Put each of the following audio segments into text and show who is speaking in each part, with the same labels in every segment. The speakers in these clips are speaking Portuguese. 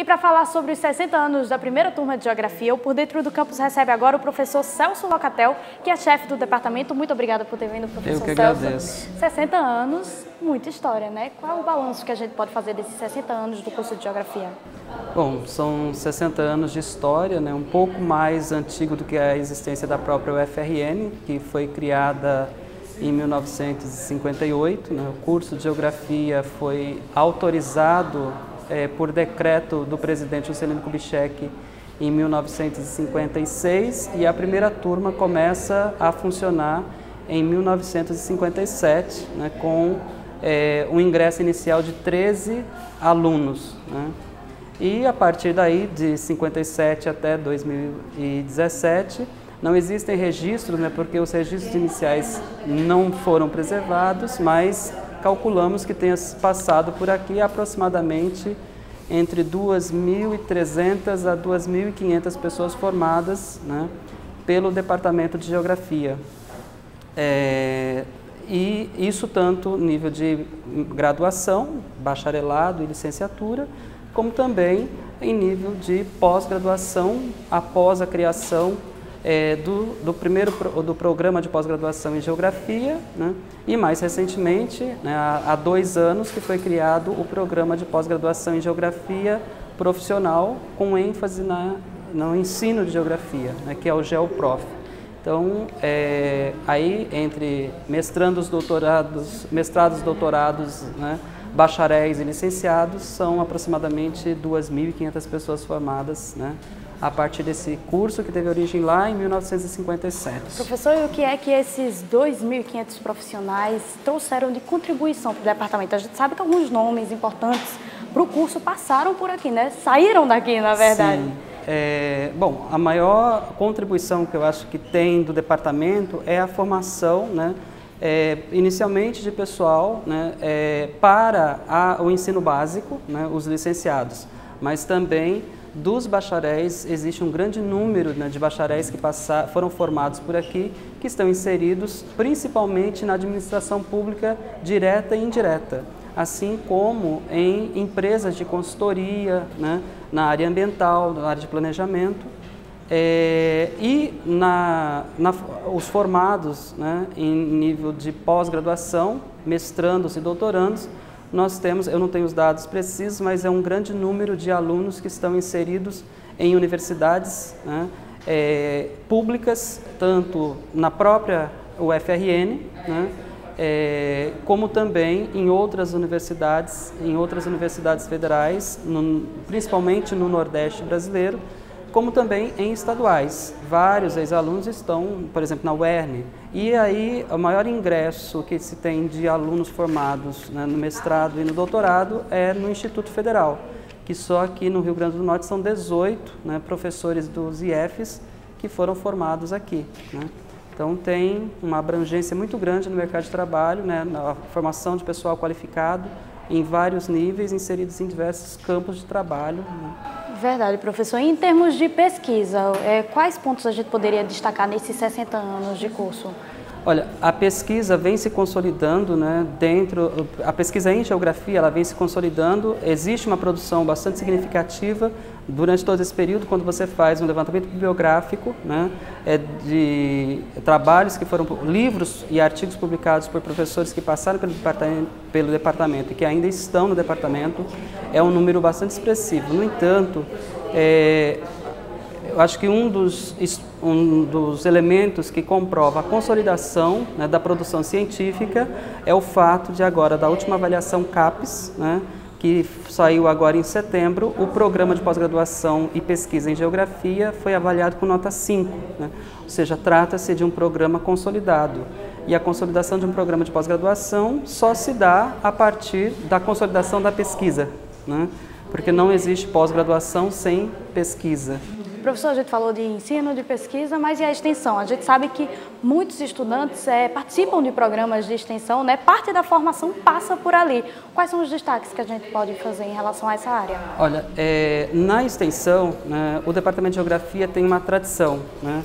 Speaker 1: E para falar sobre os 60 anos da primeira turma de Geografia, o Por Dentro do Campus recebe agora o professor Celso Locatel, que é chefe do departamento. Muito obrigada por ter vindo, professor
Speaker 2: Eu que
Speaker 1: Celso.
Speaker 2: agradeço.
Speaker 1: 60 anos, muita história, né? Qual é o balanço que a gente pode fazer desses 60 anos do curso de Geografia?
Speaker 2: Bom, são 60 anos de história, né? um pouco mais antigo do que a existência da própria UFRN, que foi criada em 1958. Né? O curso de Geografia foi autorizado é, por decreto do presidente Juscelino Kubitschek em 1956 e a primeira turma começa a funcionar em 1957, né, com é, um ingresso inicial de 13 alunos. Né? E a partir daí, de 57 até 2017, não existem registros, né, porque os registros iniciais não foram preservados, mas calculamos que tenha passado por aqui aproximadamente entre 2.300 a 2.500 pessoas formadas né, pelo Departamento de Geografia. É, e isso tanto nível de graduação, bacharelado e licenciatura, como também em nível de pós-graduação após a criação é, do, do, primeiro do programa de pós-graduação em Geografia né, e mais recentemente, né, há, há, dois anos, que foi criado o programa de pós-graduação em Geografia profissional com ênfase na, no ensino de Geografia, né, que é o GeoProf. Então, é, aí entre mestrandos, doutorados, mestrados, doutorados, né, bacharéis e licenciados, são aproximadamente 2.500 pessoas formadas né, a partir desse curso que teve origem lá em 1957.
Speaker 1: Professor, e o que é que esses 2.500 profissionais trouxeram de contribuição para o departamento? A gente sabe que alguns nomes importantes para o curso passaram por aqui, né? Saíram daqui, na verdade.
Speaker 2: Sim. É, bom, a maior contribuição que eu acho que tem do departamento é a formação, né, é, inicialmente de pessoal né, é, para a, o ensino básico, né, os licenciados, mas também dos bacharéis, existe um grande número né, de bacharéis que passar, foram formados por aqui, que estão inseridos principalmente na administração pública direta e indireta, assim como em empresas de consultoria, né, na área ambiental, na área de planejamento, é, e na, na, os formados né, em nível de pós-graduação, mestrandos e doutorandos, nós temos, eu não tenho os dados precisos, mas é um grande número de alunos que estão inseridos em universidades né, é, públicas, tanto na própria UFRN, né, é, como também em outras universidades, em outras universidades federais, no, principalmente no Nordeste brasileiro, como também em estaduais. Vários ex-alunos estão, por exemplo, na UERN. E aí, o maior ingresso que se tem de alunos formados né, no mestrado e no doutorado é no Instituto Federal, que só aqui no Rio Grande do Norte são 18 né, professores dos IFs que foram formados aqui. Né. Então, tem uma abrangência muito grande no mercado de trabalho, né, na formação de pessoal qualificado em vários níveis, inseridos em diversos campos de trabalho.
Speaker 1: Verdade, professor. Em termos de pesquisa, é, quais pontos a gente poderia destacar nesses 60 anos de curso?
Speaker 2: Olha, a pesquisa vem se consolidando, né, dentro, a pesquisa em geografia, ela vem se consolidando, existe uma produção bastante significativa durante todo esse período, quando você faz um levantamento bibliográfico, né, é de trabalhos que foram, livros e artigos publicados por professores que passaram pelo departamento, pelo departamento e que ainda estão no departamento, é um número bastante expressivo. No entanto, é, eu acho que um dos, um dos elementos que comprova a consolidação né, da produção científica é o fato de agora, da última avaliação CAPES, né, que saiu agora em setembro, o programa de pós-graduação e pesquisa em geografia foi avaliado com nota 5, né, ou seja, trata-se de um programa consolidado. E a consolidação de um programa de pós-graduação só se dá a partir da consolidação da pesquisa, né, porque não existe pós-graduação sem pesquisa.
Speaker 1: Professor, a gente falou de ensino, de pesquisa, mas e a extensão? A gente sabe que muitos estudantes é, participam de programas de extensão, né? Parte da formação passa por ali. Quais são os destaques que a gente pode fazer em relação a essa área?
Speaker 2: Olha, é, na extensão, né, o Departamento de Geografia tem uma tradição, né?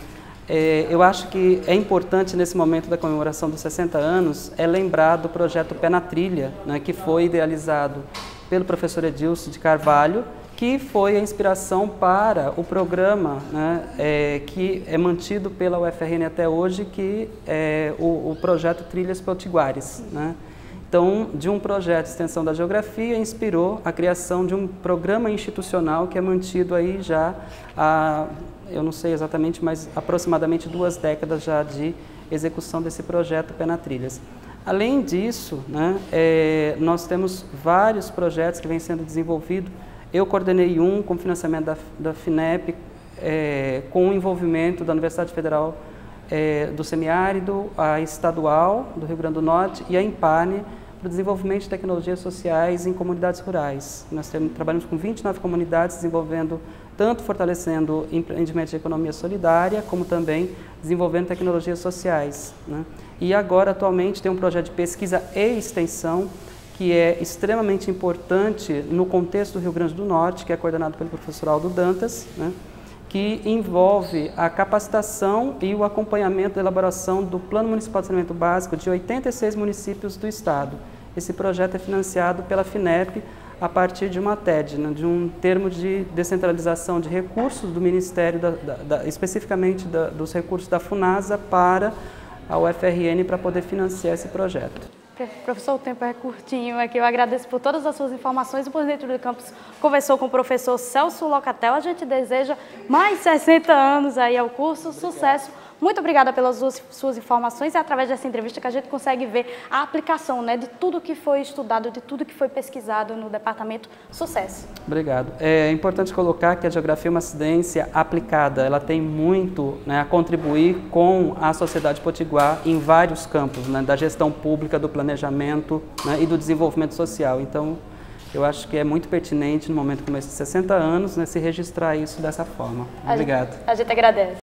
Speaker 2: É, eu acho que é importante nesse momento da comemoração dos 60 anos é lembrar do projeto Pé na Trilha, né, que foi idealizado pelo professor Edilson de Carvalho que foi a inspiração para o programa né, é, que é mantido pela UFRN até hoje, que é o, o projeto Trilhas Potiguares. Né? Então, de um projeto de extensão da geografia, inspirou a criação de um programa institucional que é mantido aí já há, eu não sei exatamente, mas aproximadamente duas décadas já de execução desse projeto Penatrilhas. Além disso, né, é, nós temos vários projetos que vêm sendo desenvolvidos eu coordenei um com financiamento da, da FINEP, é, com o envolvimento da Universidade Federal é, do Semiárido, a Estadual do Rio Grande do Norte e a Impane para o desenvolvimento de tecnologias sociais em comunidades rurais. Nós temos, trabalhamos com 29 comunidades desenvolvendo, tanto fortalecendo empreendimentos de economia solidária, como também desenvolvendo tecnologias sociais. Né? E agora, atualmente, tem um projeto de pesquisa e extensão que é extremamente importante no contexto do Rio Grande do Norte, que é coordenado pelo professor Aldo Dantas, né, que envolve a capacitação e o acompanhamento da elaboração do Plano Municipal de Saneamento Básico de 86 municípios do Estado. Esse projeto é financiado pela FINEP a partir de uma TED, né, de um termo de descentralização de recursos do Ministério, da, da, da, especificamente dos recursos da FUNASA para a UFRN para poder financiar esse projeto.
Speaker 1: Professor, o tempo é curtinho aqui. Eu agradeço por todas as suas informações. O Presidente do Campus conversou com o professor Celso Locatel. A gente deseja mais 60 anos aí ao curso. Sucesso muito obrigada pelas suas, suas informações. É através dessa entrevista que a gente consegue ver a aplicação né, de tudo que foi estudado, de tudo que foi pesquisado no departamento. Sucesso.
Speaker 2: Obrigado. É importante colocar que a geografia é uma ciência aplicada. Ela tem muito né, a contribuir com a sociedade potiguar em vários campos, né, da gestão pública, do planejamento né, e do desenvolvimento social. Então, eu acho que é muito pertinente no momento como esse de 60 anos né, se registrar isso dessa forma. Obrigado.
Speaker 1: A gente, a gente agradece.